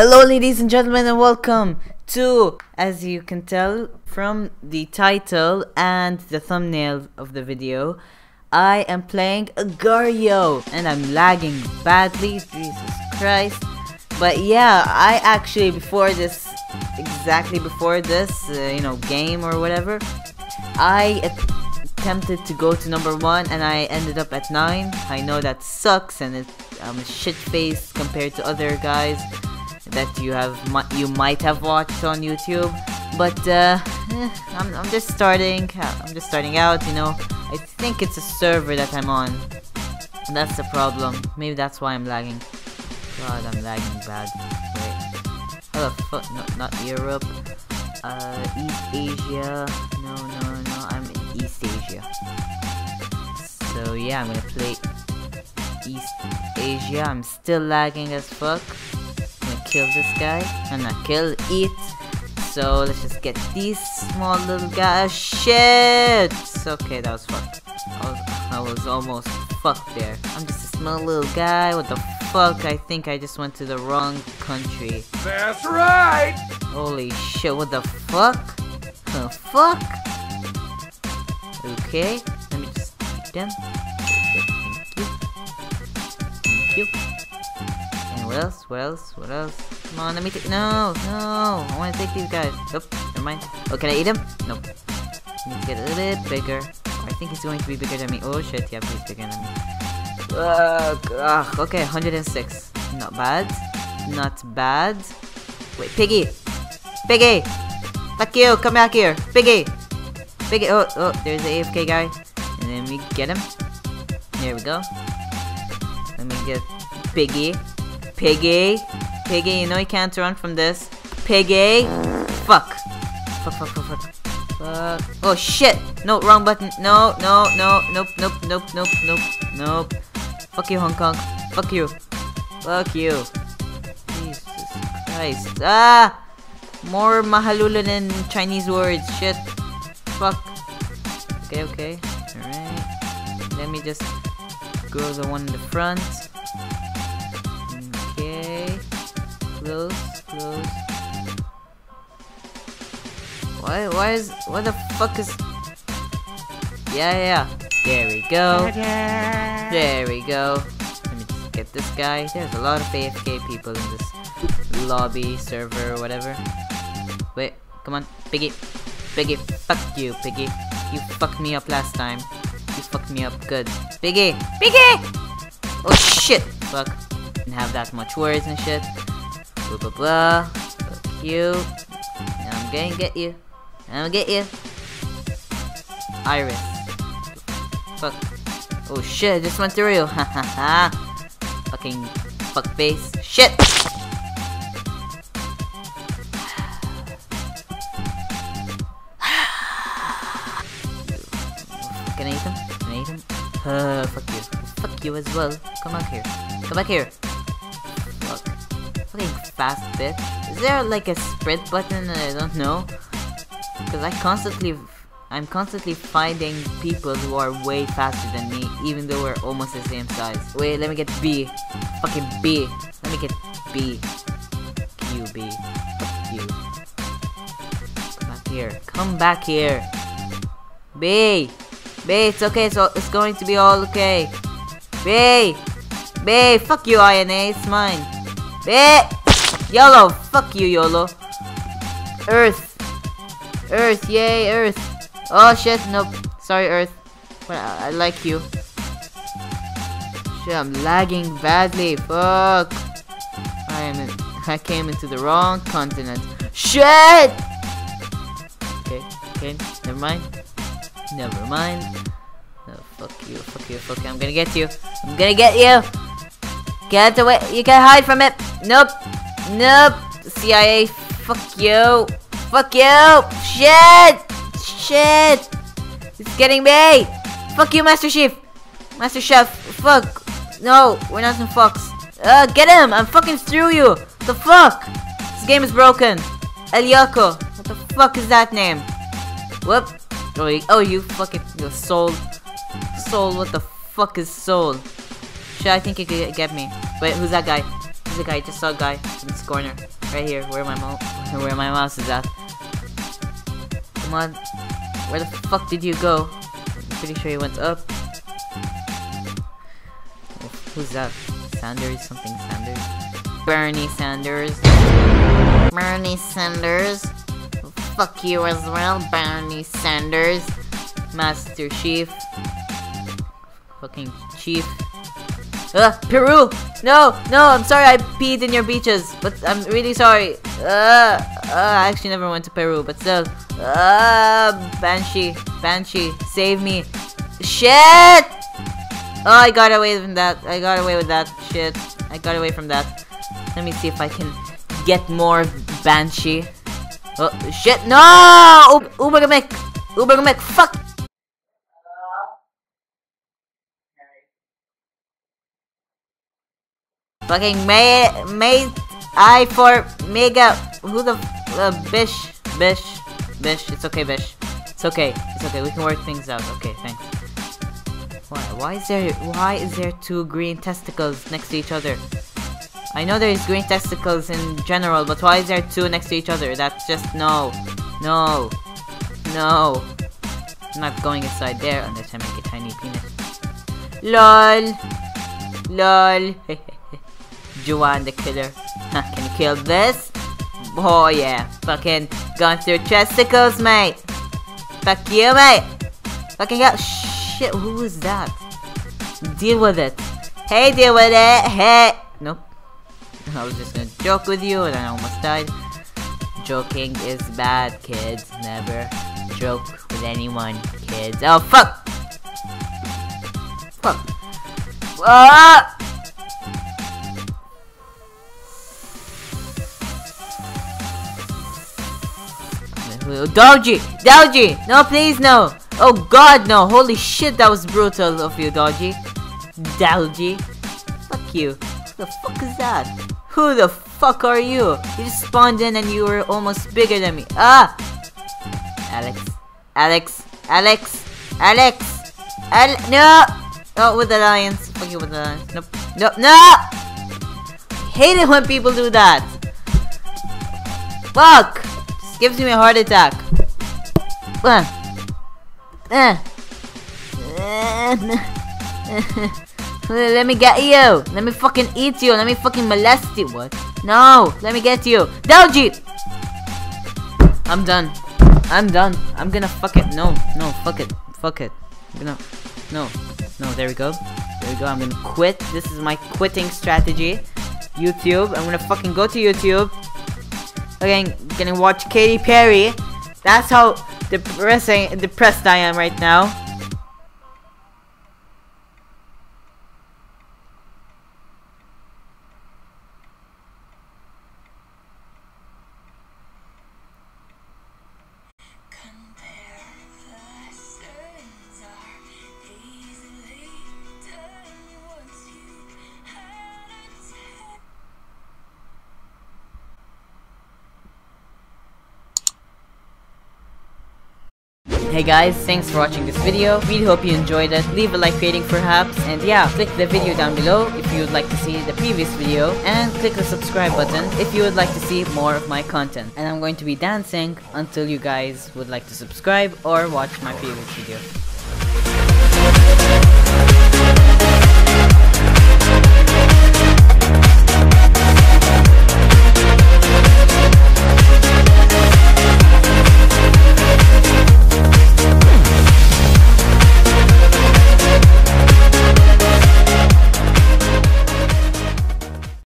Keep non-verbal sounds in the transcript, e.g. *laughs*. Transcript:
Hello, ladies and gentlemen, and welcome to, as you can tell from the title and the thumbnail of the video, I am playing Agar.io and I'm lagging badly, Jesus Christ. But yeah, I actually, before this, exactly before this, uh, you know, game or whatever, I attempted to go to number one and I ended up at nine. I know that sucks and it's um, shit face compared to other guys that you have you might have watched on YouTube. But uh, eh, I'm, I'm just starting. I'm just starting out. You know, I think it's a server that I'm on. That's the problem. Maybe that's why I'm lagging. God, I'm lagging bad. Wait. Oh, fuck, no, not Europe. Uh, East Asia. No, no, no. I'm in East Asia. So yeah, I'm gonna play East Asia. I'm still lagging as fuck kill this guy. And I kill, it. So let's just get these small little guys. Shit! Okay, that was fucked. I was, I was almost fucked there. I'm just a small little guy. What the fuck? I think I just went to the wrong country. That's right! Holy shit, what the fuck? The fuck? Okay, let me just eat them. Thank you. Thank you. What else? What else? What else? Come on, let me take- No! No! I wanna take these guys. Nope, never mind. Oh, can I eat him? Nope. Need to get a little bit bigger. I think he's going to be bigger than me. Oh shit, yeah, he's bigger than me. Ugh, ugh, okay, 106. Not bad. Not bad. Wait, Piggy! Piggy! Fuck you! Come back here! Piggy! Piggy! Oh, oh, there's the AFK guy. And then we get him. There we go. Let me get Piggy. Piggy. Piggy, you know you can't run from this. Piggy. Fuck. Fuck, fuck, fuck, fuck. Fuck. Oh shit! No, wrong button. No, no, no, nope, nope, nope, nope, nope, nope. Fuck you, Hong Kong. Fuck you. Fuck you. Jesus Christ. Ah! More mahalula than Chinese words. Shit. Fuck. Okay, okay. Alright. Let me just go the one in the front. Close, close. Why, why is, what the fuck is... Yeah, yeah, there we go. There we go. Let me get this guy. There's a lot of AFK people in this lobby, server, or whatever. Wait, come on, Piggy. Piggy, fuck you, Piggy. You fucked me up last time. You fucked me up good. Piggy! Piggy! Oh shit! Fuck. Didn't have that much words and shit. Blah blah blah. Fuck you. I'm gonna get you. I'm gonna get you. Iris. Fuck. Oh shit, I just went through you. *laughs* Ha ha ha. Fucking fuck face. Shit! *sighs* Can I eat him? Can I eat him? Uh, fuck you. Fuck you as well. Come back here. Come back here fast bit. Is there like a sprint button that I don't know? Because I constantly, I'm constantly finding people who are way faster than me, even though we're almost the same size. Wait, let me get B. Fucking B. Let me get B. Q, B. Come back here. Come back here. B. B, it's okay, so it's going to be all okay. B. B, fuck you, INA, it's mine. B. YOLO! Fuck you, YOLO. Earth. Earth, yay, Earth. Oh shit, nope. Sorry, Earth. I, I like you. Shit, I'm lagging badly. Fuck. I am in, *laughs* I came into the wrong continent. Shit! Okay, okay, never mind. Never mind. Fuck you, fuck you, fuck you. I'm gonna get you. I'm gonna get you! Get away! You can hide from it! Nope! Nope. CIA. Fuck you. Fuck you. Shit. Shit. It's getting me. Fuck you, Master Chief. Master Chef. Fuck. No, we're not in Fox. Uh, get him. I'm fucking through you. The fuck? This game is broken. Eliako. What the fuck is that name? Whoop. Oh, you, oh, you fucking you soul. Soul. What the fuck is soul? Shit, I think you could get me. Wait, who's that guy? The guy? I Just saw a guy in this corner. Right here, where my mouse where my mouse is at. Come on. Where the fuck did you go? I'm pretty sure he went up. Who's that? Sanders? Something Sanders? Bernie Sanders. Bernie Sanders. Fuck you as well, Bernie Sanders. Master Chief. Fucking Chief. Peru! No, no, I'm sorry I peed in your beaches, but I'm really sorry. Uh, uh, I actually never went to Peru, but still. Uh, Banshee, Banshee, save me. Shit! Oh, I got away from that. I got away with that. Shit. I got away from that. Let me see if I can get more Banshee. Oh, shit. No! Uber Mick! Uber Mick, fuck! Fucking May, May, I for Mega, who the, uh, Bish, Bish, Bish, it's okay, Bish. It's okay, it's okay, we can work things out. Okay, thanks. Why, why is there, why is there two green testicles next to each other? I know there's green testicles in general, but why is there two next to each other? That's just, no, no, no. I'm not going inside there unless I make a tiny penis. LOL, LOL, *laughs* Juwan the killer. Can you kill this? Oh yeah, fucking going through testicles, mate. Fuck you, mate. Fucking hell. Shit, who was that? Deal with it. Hey, deal with it. Hey. Nope. I was just gonna joke with you and I almost died. Joking is bad, kids. Never joke with anyone, kids. Oh, fuck! Fuck. Ah! Dodgy! Dodgy! No, please, no! Oh god, no! Holy shit, that was brutal of you, Dodgy. Dodgy. Fuck you. The fuck is that? Who the fuck are you? You just spawned in and you were almost bigger than me. Ah! Alex. Alex. Alex. Alex. Al- no! Oh, with the lions. Fuck you with the lions. Nope. Nope. No! hate it when people do that. Fuck! Gives me a heart attack. Uh. *laughs* Uh. Let me get you. Let me fucking eat you. Let me fucking molest you. What? No. Let me get you. Doji! I'm done. I'm done. I'm gonna fuck it. No. No. Fuck it. Fuck it. I'm gonna. No. No. There we go. There we go. I'm gonna quit. This is my quitting strategy. YouTube. I'm gonna fucking go to YouTube. Okay, gonna watch Katy Perry. That's how depressing, depressed I am right now. Hey guys, thanks for watching this video. Really hope you enjoyed it. Leave a like rating perhaps. And yeah, click the video down below if you would like to see the previous video. And click the subscribe button if you would like to see more of my content. And I'm going to be dancing until you guys would like to subscribe or watch my previous video.